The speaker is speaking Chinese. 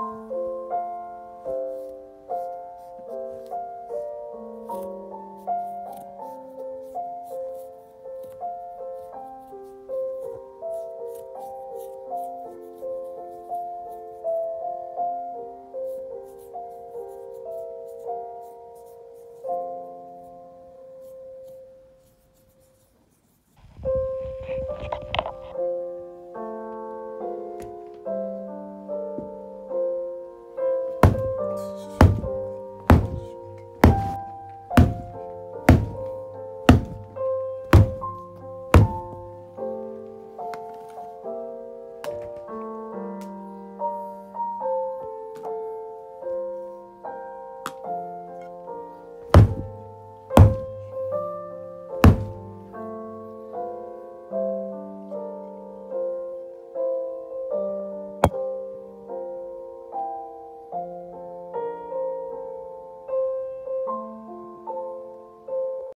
了。